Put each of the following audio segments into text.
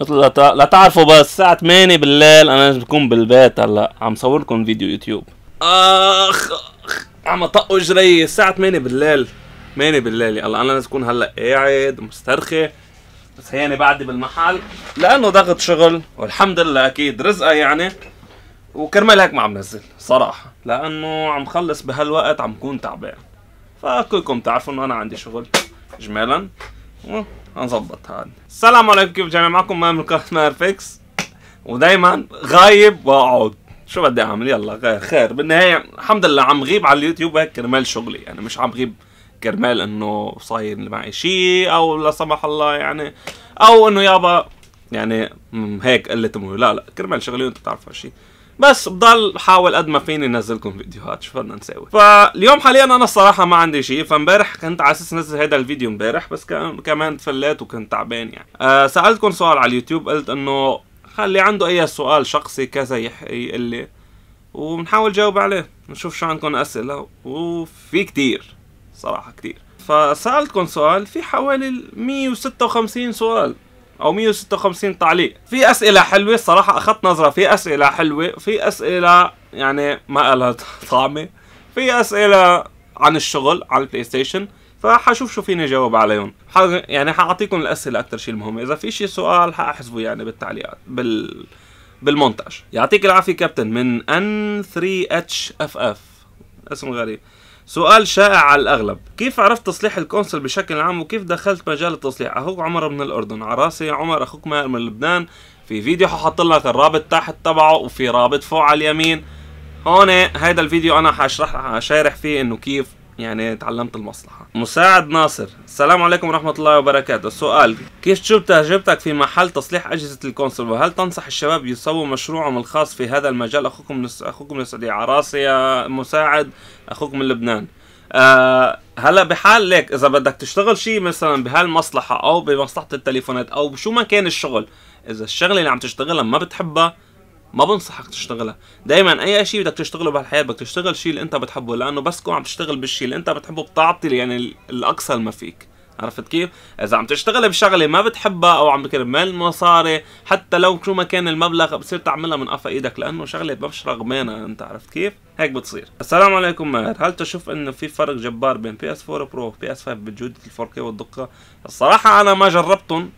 مثل لا, تع... لا تعرفوا بس الساعة 8 بالليل أنا بكون بالبيت هلأ. عم صور لكم فيديو يوتيوب. آخ اخ عم اطق اجري الساعة 8 بالليل. 8 بالليل. يلا أنا لازم أكون هلأ قاعد مسترخي. بس هيني بعدي بالمحل. لأنه ضغط شغل والحمد لله أكيد رزقة يعني. وكرمال هيك ما عم نزل صراحة. لأنه عم خلص بهالوقت عم كون تعبان. فكلكم تعرفوا إنه أنا عندي شغل اجمالا. هنظبط هذا. السلام عليكم كيف جميع؟ معكم مام ال customer fix. ودايما غايب واقعد شو بدي أعمل؟ يلا غير خير. بالنهاية الحمد لله عم غيب على اليوتيوب هيك كرمال شغلي. يعني مش عم غيب كرمال إنه صاير معي شيء أو لا سمح الله يعني أو إنه يابا يعني هيك قلة اموري لا لا كرمال شغلي وأنتم بتعرفوا هالشيء. بس بضل حاول قد ما فيني انزلكم فيديوهات شو بدنا نسوي؟ فاليوم حاليا أنا الصراحة ما عندي شيء فامبارح كنت على أساس نزل هذا الفيديو امبارح بس كمان تفليت وكنت تعبان يعني. أه سألتكم سؤال على اليوتيوب قلت إنه خلي عنده أي سؤال شخصي كذا يقول لي وبنحاول نجاوب عليه نشوف شو عندكم أسئلة وفي كتير صراحة كتير. فسألتكم سؤال في حوالي 156 سؤال. أو 156 تعليق. في أسئلة حلوة الصراحه أخذت نظرة. في أسئلة حلوة في أسئلة يعني ما لها طعمة. في أسئلة عن الشغل على البلاي ستيشن فحشوف شو فيني جاوب عليهم. يعني حأعطيكم الأسئلة أكثر شيء المهمه إذا في شيء سؤال حاحذفه يعني بالتعليقات بال بالمونتاج. يعطيك العافية كابتن من N 3 H F F اسم غريب. سؤال شائع على الأغلب. كيف عرفت تصليح ال console بشكل عام وكيف دخلت مجال التصليح؟ أخوك عمر من الأردن. عراسي يا عمر أخوك ماهر من لبنان. في فيديو ححط لك الرابط تحت تبعه وفي رابط فوق على اليمين. هون هيدا الفيديو أنا حشرح حشارح فيه إنه كيف يعني تعلمت المصلحة. مساعد ناصر السلام عليكم ورحمة الله وبركاته. السؤال كيف تشوف تجربتك في محل تصليح أجهزة الكونسول؟ وهل تنصح الشباب يسووا مشروعهم الخاص في هذا المجال؟ أخوكم من أخوكم من السعودية عراسي يا مساعد أخوك من لبنان. آه هلا بحال ليك إذا بدك تشتغل شيء مثلا بهالمصلحة أو بمصلحة التليفونات أو بشو ما كان الشغل إذا الشغلة اللي عم تشتغلها ما بتحبها ما بنصحك تشتغلها دائما أي شيء بدك تشتغله بهالحياة بدك تشتغل شيء اللي أنت بتحبه لأنه بس تكون عم تشتغل بالشيء اللي أنت بتحبه بتعطي يعني الأقصى ما فيك عرفت كيف؟ إذا عم تشتغل بشغلة ما بتحبها أو عم بكرمال مصاري حتى لو شو ما كان المبلغ بتصير تعملها من قفا إيدك لأنه شغلة مش رغبانة أنت عرفت كيف؟ هيك بتصير. السلام عليكم ماهر، هل تشوف إنه في فرق جبار بين PS 4 Pro و PS 5 بجودة ال 4K والدقة؟ الصراحة أنا ما جربتهم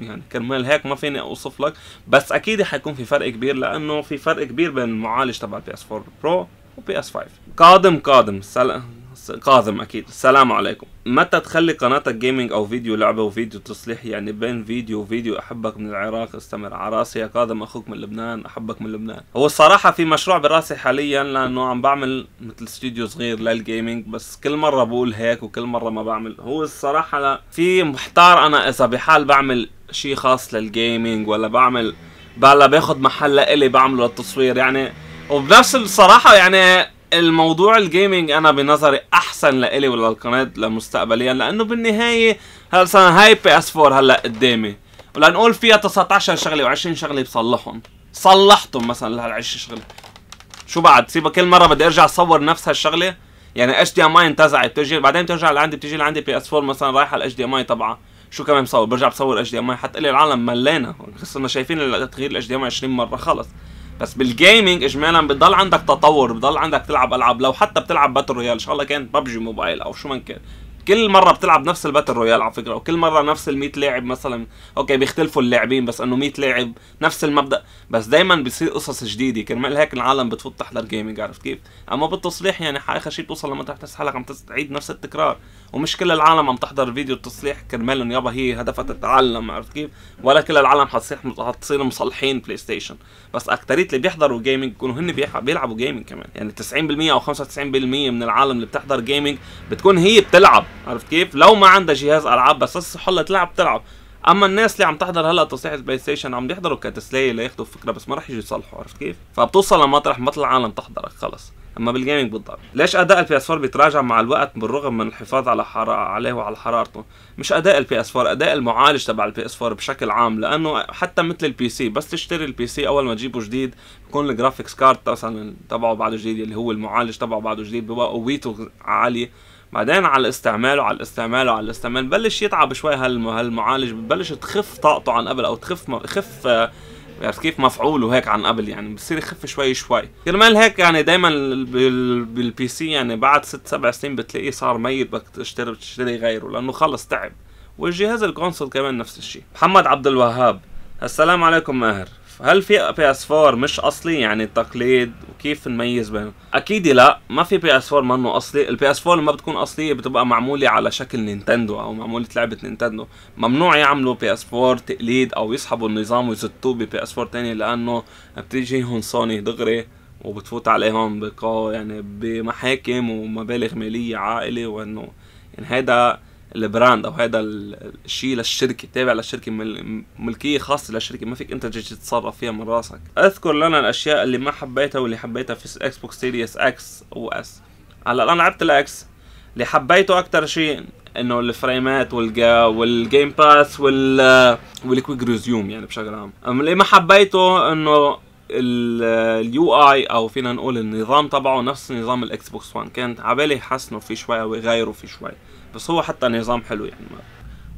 يعني كرمال هيك ما فيني أوصف لك بس أكيد حيكون في فرق كبير لأنه في فرق كبير بين المعالج تبع ال PS 4 Pro و PS 5 قادم قادم سلام قادم أكيد. السلام عليكم. متى تخلي قناتك gaming أو فيديو لعبة وفيديو تصليح؟ يعني بين فيديو وفيديو أحبك من العراق استمر على رأسي. يا قادم أخوك من لبنان أحبك من لبنان. هو الصراحة في مشروع براسي حاليا لأنه عم بعمل مثل استوديو صغير لل gaming بس كل مرة بقول هيك وكل مرة ما بعمل. هو الصراحة لا في محتار أنا إذا بحال بعمل شيء خاص لل gaming ولا بعمل بلا باخذ محل لإلي بعمله للتصوير. يعني وبنفس الصراحة يعني الموضوع ال gaming أنا بنظري أحسن لإلي ولا القناه لمستقبليا لأنه بالنهاية هلا هاي PS 4 هلأ قدامي؟ ولنقول فيها 19 شغلة و20 شغلة بصلحهم. صلحتهم مثلا لهال 20 شغلة. شو بعد؟ سيبها كل مرة بدي أرجع أصور نفس هالشغلة؟ يعني HDMI انتزعت بتجي بعدين بترجع لعندي بتجي لعندي PS 4 مثلا رايحة ال HDMI تبعها. شو كمان بصور؟ برجع بصور HDMI حتى لي العالم ملينا. صرنا شايفين تغيير ال HDMI 20 مرة خلص. بس بال gaming اجمالا بضل عندك تطور بضل عندك تلعب ألعاب. لو حتى بتلعب battle royale إن شاء الله كانت PUBG Mobile أو شو ما كان. كل مرة بتلعب نفس ال battle royale على فكرة وكل مرة نفس ال 100 لاعب مثلا okay بيختلفوا اللاعبين بس إنه 100 لاعب نفس المبدأ بس دائما بيصير قصص جديدة. كرمال هيك العالم بتفوت تحضر gaming عرفت كيف؟ أما بالتصليح يعني آخر شيء بتوصل لما تحس حالك عم تعيد نفس التكرار. ومش كل العالم عم تحضر فيديو التصليح كرمال يابا هي هدفها تتعلم عرفت كيف؟ ولا كل العالم حتصير حتصير مصلحين PlayStation بس أكتريت اللي بيحضروا gaming بيكونوا هن بيلعبوا gaming كمان. يعني 90% أو 95% من العالم اللي بتحضر gaming بتكون هي بتلعب. عرفت كيف؟ لو ما عندها جهاز ألعاب بس بس حلة تلعب تلعب. أما الناس اللي عم تحضر هلأ تصليح ال PlayStation عم بيحضروا كتسلية لياخذوا فكرة بس ما رح يجوا يصلحوا عرفت كيف؟ فبتوصل لمطرح مثل العالم تحضرك خلص. أما بال gaming بالضبط. ليش أداء ال PS 4 بيتراجع مع الوقت بالرغم من الحفاظ على حرا... عليه وعلى حرارته؟ مش أداء ال PS 4 أداء المعالج تبع ال PS 4 بشكل عام لأنه حتى مثل ال PC بس تشتري ال PC أول ما تجيبه جديد بكون ال graphics card مثلا تبعه بعده جديد اللي هو المعالج تبعه بعده جديد بيبقى قويته عالية. بعدين على الاستعمال وعلى الاستعمال وعلى الاستعمال ببلش يتعب شوي هالم- هالمعالج ببلش تخف طاقته عن قبل أو تخف عرفت كيف مفعوله هيك عن قبل يعني بصير يخف شوي شوي. كرمال هيك يعني دايما بال- بال PC يعني بعد ست سبع سنين بتلاقيه صار ميت بدك تشتري تشتري غيره لأنه خلص تعب. والجهاز ال console كمان نفس الشيء محمد عبد الوهاب. السلام عليكم ماهر. هل في PS 4 مش أصلي؟ يعني تقليد وكيف نميز بينهم أكيد لا ما في PS 4 منه أصلي. ال PS 4 لما بتكون أصلية بتبقى معمولة على شكل نينتندو أو معمولة لعبة نينتندو. ممنوع يعملوا PS 4 تقليد أو يسحبوا النظام ويزتوه ب PS 4 تاني لأنه بتيجيهم سوني دغري وبتفوت عليهم بقا يعني بمحاكم ومبالغ مالية هائلة وانه يعني هذا ال brand أو هذا ال- الشيء للشركة تابع للشركة مل- ملكية خاصة للشركة ما فيك أنت تجي تتصرف فيها من راسك. أذكر لنا الأشياء اللي ما حبيتها واللي حبيتها في ال Xbox Series X و S هلأ أنا لعبت ال X اللي حبيته أكثر شيء إنه ال frame ات والجا وال Game Pass وال وال quick resume يعني بشكل عام. اللي ما حبيته إنه ال UI أو فينا نقول النظام تبعه نفس نظام ال Xbox 1 كانت عبالي يحسنوا فيه شوي أو يغيروا فيه شوي. بس هو حتى نظام حلو يعني.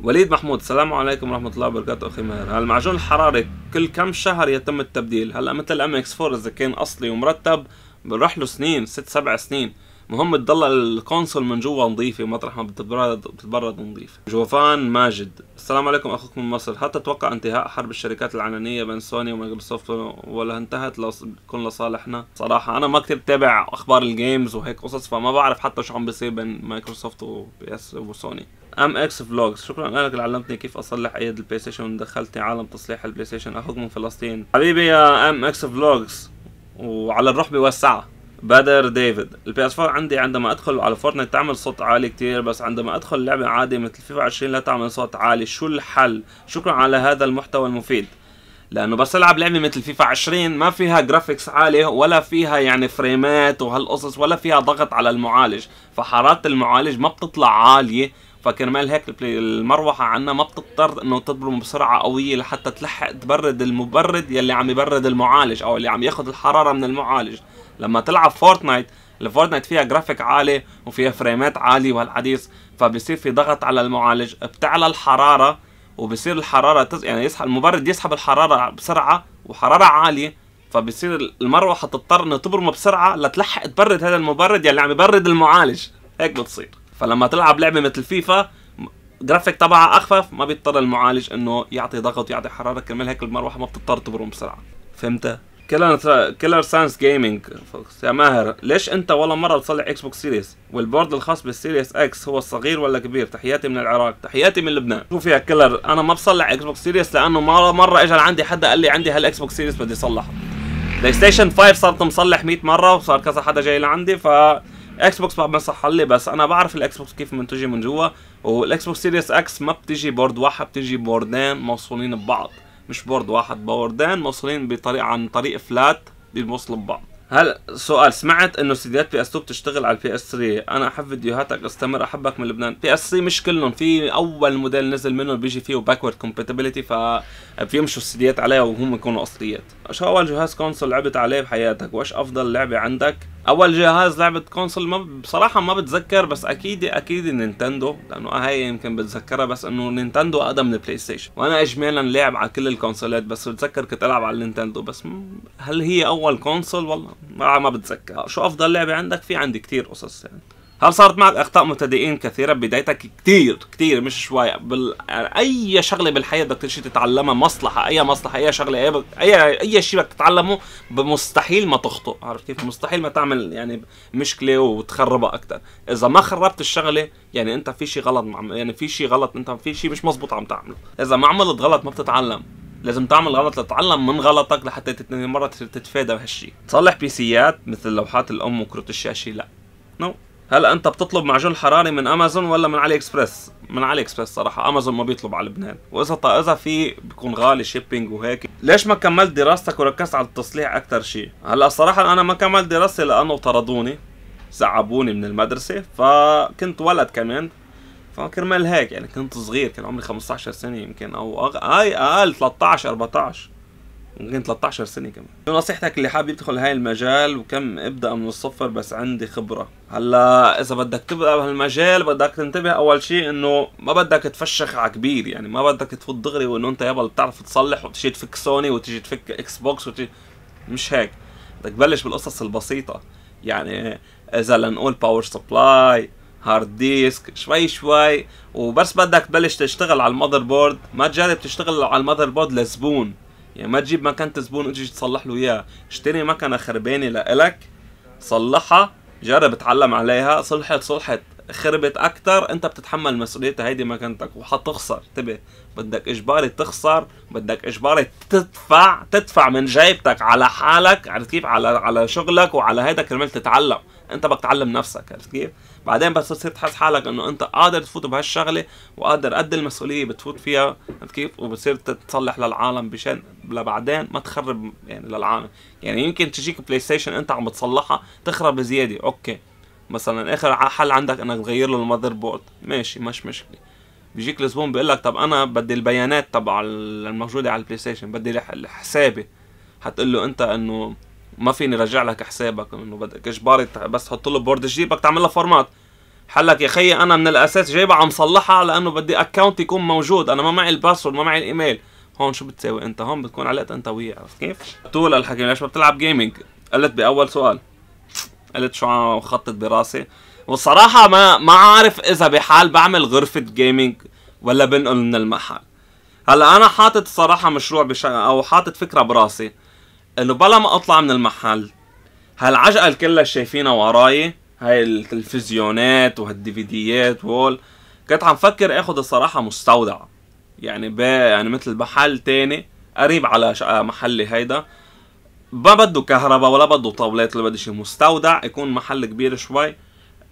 وليد محمود السلام عليكم ورحمة الله وبركاته أخي ماهر المعجون الحراري كل كم شهر يتم التبديل هلا مثل MX 4 إذا كان أصلي ومرتب بنروح له سنين ست سبع سنين مهم تضل ال console من جوا نظيفة مطرح ما بتتبرد بتتبرد نظيفة. جوفان ماجد السلام عليكم أخوكم من مصر. هل تتوقع انتهاء حرب الشركات العلنية بين سوني ومايكروسوفت ولا انتهت لو لصالحنا؟ صراحة أنا ما كتير بتابع أخبار ال games وهيك قصص فما بعرف حتى شو عم بيصير بين مايكروسوفت و PS وسوني. MX Vlogs شكرا لك اللي علمتني كيف أصلح ايد ال PlayStation ودخلتني عالم تصليح ال PlayStation. أخوك من فلسطين. حبيبي يا MX Vlogs وعلى الروح بيوسعها بدر ديفيد. ال PS 4 عندي عندما أدخل على Fortnite تعمل صوت عالي كتير بس عندما أدخل لعبة عادية مثل فيفا 20 لا تعمل صوت عالي. شو الحل؟ شكرا على هذا المحتوى المفيد. لأنه بس ألعب لعبة مثل فيفا 20 ما فيها graphics عالي ولا فيها يعني frame ات وهالقصص ولا فيها ضغط على المعالج. فحراره المعالج ما بتطلع عالية. فكرمال هيك المروحة عنا ما بتضطر إنه تبرم بسرعة قوية لحتى تلحق تبرد المبرد يلي عم يبرد المعالج أو اللي عم ياخذ الحرارة من المعالج. لما تلعب Fortnite ال Fortnite فيها جرافيك عالي وفيها frame ات عالية وهالحديث فبصير في ضغط على المعالج بتعلى الحرارة وبصير الحرارة تز... يعني يسحب المبرد يسحب الحرارة بسرعة وحرارة عالية فبصير المروحة تضطر إنه تبرم بسرعة لتلحق تبرد هذا المبرد يلي عم يبرد المعالج. هيك بتصير. فلما تلعب لعبة مثل FIFA graphic تبعها أخفف ما بيضطر المعالج إنه يعطي ضغط ويعطي حرارة كرمال هيك المروحة ما بتضطر تبرم بسرعة. فهمت؟ Killer Killer Science Gaming يا ماهر ليش أنت ولا مرة بتصلح Xbox Series وال board الخاص بال Series X هو الصغير ولا كبير؟ تحياتي من العراق تحياتي من لبنان. شوف يا Killer أنا ما بصلح Xbox Series لأنه مره مرة اجى لعندي حدا قال لي عندي هال Xbox Series بدي اصلحه PlayStation 5 صرت مصلح 100 مرة وصار كذا حدا جاي لعندي ف Xbox ما بنصح لي بس أنا بعرف ال Xbox كيف منتجي من جوا وال Xbox Series X ما بتجي board واحد بتجي board ين موصولين ببعض. مش board واحد board ين موصولين بطريقه عن طريق flat بيوصلوا ببعض. هل سؤال سمعت إنه سيديات PS 2 بتشتغل على ال PS 3 أنا أحب فيديوهاتك أستمر أحبك من لبنان. PS 3 مش كلهم في أول موديل نزل منه بيجي فيه backward compatibility فبيمشوا السيديات عليه وهم يكونوا أصليات. شو أول جهاز console لعبت عليه بحياتك؟ وإيش أفضل لعبة عندك؟ أول جهاز لعبة console ما بصراحة ما بتذكر بس أكيد أكيد نينتندو لأنه هاي يمكن بتذكرها بس إنه نينتندو أقدم من ال PlayStation وأنا اجمالا لاعب على كل ال console ات بس بتذكر كنت ألعب على النينتندو بس هل هي أول كونسول؟ والله ما ما بتذكر. شو أفضل لعبة عندك؟ في عندي كتير قصص يعني. هل صارت معك أخطاء مبتدئين كثيرة؟ بدايتك كتير كتير مش شوي بال... أي شغلة بالحياة بدك تشي تتعلمها مصلحة أي مصلحة أي شغلة أي اي, أي شيء بدك تتعلمه مستحيل ما تخطئ. عارف كيف؟ مستحيل ما تعمل يعني مشكلة وتخربها أكثر إذا ما خربت الشغلة يعني أنت في شيء غلط. يعني في شيء غلط أنت في شيء مش مزبوط عم تعمله. إذا ما عملت غلط ما بتتعلم. لازم تعمل غلط لتتعلم من غلطك لحتى تت- مرة تتفادى هالشيء تصلح PC يات مثل لوحات الأم وكروت الشاشة؟ لا. no. no. هل أنت بتطلب معجون حراري من أمازون ولا من علي اكسبرس من علي اكسبرس صراحة أمازون ما بيطلب على لبنان. وإذا إذا في بيكون غالي shipping وهيك ليش ما كملت دراستك وركزت على التصليح أكثر شيء؟ هلأ صراحة أنا ما كملت دراستي لأنه طردوني زعبوني من المدرسة فكنت ولد كمان فكرمال هيك يعني كنت صغير كان عمري 15 سنة يمكن أو أغ... اي أقل 13 14 ممكن 13 سنة كمان. شو نصيحتك اللي حابب يدخل هاي المجال وكم ابدأ من الصفر بس عندي خبرة؟ هلا إذا بدك تبدأ بهالمجال بدك تنتبه أول شيء إنه ما بدك تفشخ على كبير يعني ما بدك تفوت دغري وإنه أنت يابا بتعرف تصلح وتجي تفك سوني وتجي تفك إكس بوكس وتجي مش هيك. بدك تبلش بالقصص البسيطة. يعني إذا لنقول power supply hard disk شوي شوي. وبس بدك تبلش تشتغل على ال motherboard ما تجرب تشتغل على ال motherboard لزبون. يعني ما تجيب مكنة زبون وتجي تصلح له اياها اشتري مكنة خربانة لإلك صلحها جرب اتعلم عليها صلحت صلحت. خربت أكتر أنت بتتحمل مسؤوليتها هيدي مكنتك وحتخسر انتبه. بدك إجباري تخسر بدك إجباري تدفع تدفع من جيبتك على حالك عرفت كيف؟ على على شغلك وعلى هيدا كرمال تتعلم. انت بدك تعلم نفسك عرفت كيف؟ بعدين بس تصير تحس حالك انه انت قادر تفوت بهالشغلة وقادر قد المسؤولية بتفوت فيها عرفت كيف؟ وبتصير تصلح للعالم بشان لبعدين ما تخرب يعني للعالم. يعني يمكن تجيك بلاي ستيشن انت عم بتصلحها تخرب بزيادة أوكي. مثلا آخر حل عندك انك تغير له ال motherboard. ماشي مش مشكلة. بيجيك الزبون بيقول لك طب أنا بدي البيانات تبع الموجودة على البلاي ستيشن بدي حسابي. حتقول له أنت إنه ما فيني رجع لك حسابك انه بدك اجباري بس تحط له board جديد بدك تعمل له format حيقول لك يا خيي أنا من الأساس جايبها عم صلحها لأنه بدي account يكون موجود. أنا ما معي ال password ما معي الإيميل. هون شو بتساوي أنت؟ هون بتكون علقت أنت وياه عرفت كيف؟ طول الحكي ليش ما بتلعب gaming قلت بأول سؤال. قلت شو عم خطط براسي. والصراحة ما ما عارف إذا بحال بعمل غرفة gaming ولا بنقل من المحل. هلا أنا حاطط الصراحة مشروع بش... أو حاطط فكرة براسي. إنه بلا ما أطلع من المحل هالعجقة كلها شايفينها وراي هاي التلفزيونات وهالديفيديات وول كنت عم فكر اخذ الصراحة مستودع. يعني با يعني مثل محل تاني قريب على محلي هيدا. ما بده كهرباء ولا بده طاولات ولا بده شيء مستودع يكون محل كبير شوي.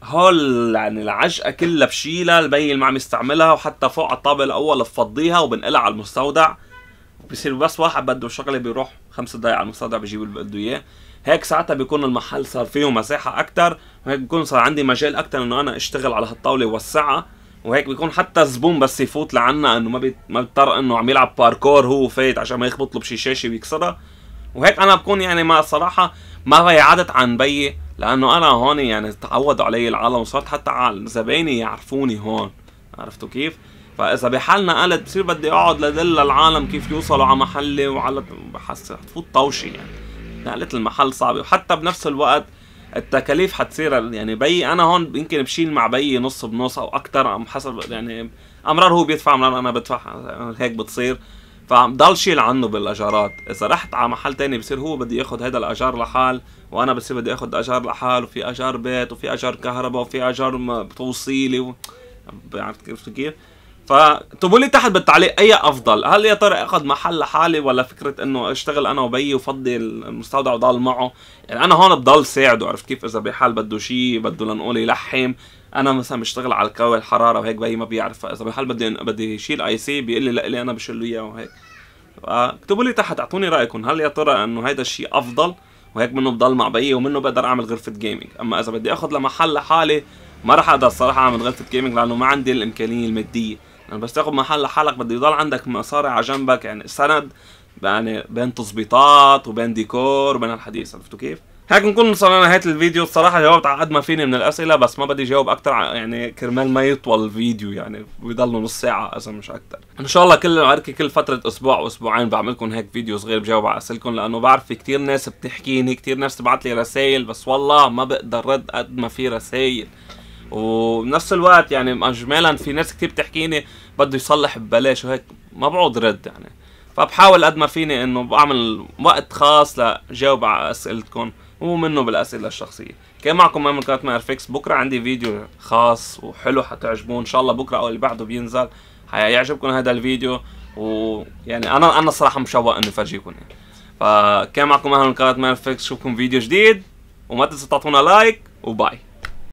هول يعني العجقة كلها بشيلها البي اللي ما عم يستعملها وحتى فوق على الطابق الأول بفضيها وبنقلها على المستودع. بصير بس واحد بده شغلة بيروح خمس دقايق على المستودع بيجيب اللي بده إياه هيك ساعتها بيكون المحل صار فيه مساحة أكثر وهيك بيكون صار عندي مجال أكثر إنه أنا أشتغل على هالطاولة ووسعها وهيك بيكون حتى الزبون بس يفوت لعنا إنه ما. ما بيضطر إنه عم يلعب باركور هو فايت عشان ما يخبط له بشي شاشة ويكسرها وهيك أنا بكون يعني ما الصراحه ما بعدت عن بيي لأنه أنا هون يعني تعودوا علي العالم وصرت حتى زبايني يعرفوني هون عرفتوا كيف؟ فإذا بحالنا قلت بصير بدي أقعد لدل العالم كيف يوصلوا على محلي وعلى بحس تفوت طوشي يعني. نقلت المحل صعبه وحتى بنفس الوقت التكاليف حتصير يعني بيي أنا هون يمكن بشيل مع بيي نص بنص أو أكثر حسب يعني أمرار هو بيدفع أمرار أنا بدفع هيك بتصير. فضل شيل عنه بالأجارات. إذا رحت على محل تاني بصير هو بده ياخذ هذا الأجار لحال وأنا بصير بدي اخذ أجار لحال وفي أجار بيت وفي أجار كهرباء وفي أجار توصيلي و... عرفت كيف فاكتبوا لي تحت بالتعليق أي أفضل؟ هل يا ترى أخذ محل لحالي ولا فكرة إنه أشتغل أنا وبيي وفضي المستودع وضل معه؟ يعني أنا هون بضل ساعده عرفت كيف إذا بحال بده شيء بده لنقول يلحم. أنا مثلا بشتغل على الكوي الحرارة وهيك بيي ما بيعرف إذا بحال بدي بدي يشيل IC بيقول لي أنا بشيل إياه وهيك. فاكتبوا لي تحت؟ أعطوني رأيكم. هل يا ترى إنه هيدا الشيء أفضل؟ وهيك منه بضل مع بيي ومنه بقدر أعمل غرفة gaming أما إذا بدي أخذ لمحل لحالي ما راح أقدر الصراحه أعمل غرفة gaming لأنه ما عندي الإمكانية المادية. يعني بس تاخذ محل لحالك بده يضل عندك مصاري على جنبك يعني سند يعني بين تظبيطات وبين ديكور وبين الحديث عرفتوا كيف؟ هيك نكون وصلنا لنهاية الفيديو. الصراحة جاوبت على قد ما فيني من الأسئلة بس ما بدي جاوب أكثر يعني كرمال ما يطول الفيديو يعني بيضل نص ساعة اذا مش أكثر إن شاء الله كل كل فترة أسبوع واسبوعين بعمل لكم هيك فيديو صغير بجاوب على اسئلتكم لأنه بعرف في كثير ناس بتحكيني كثير ناس تبعت لي رسائل بس والله ما بقدر رد قد ما في رسائل وبنفس الوقت يعني اجمالا في ناس كثير بتحكيني بده يصلح ببلاش وهيك ما بقعد رد يعني. فبحاول قد ما فيني إنه بعمل وقت خاص لجاوب على أسئلتكم ومنه بالأسئلة الشخصية. كان معكم ماهر من قناه ماهر فيكس. بكرة عندي فيديو خاص وحلو حتحبوه إن شاء الله بكرة أو اللي بعده بينزل حيعجبكم هذا الفيديو. ويعني أنا أنا الصراحه مشوق إني أفرجيكم يعني. فكان معكم ماهر من قناه ماهر فيكس. شوفكم فيديو جديد وما تنسوا تعطونا لايك وباي.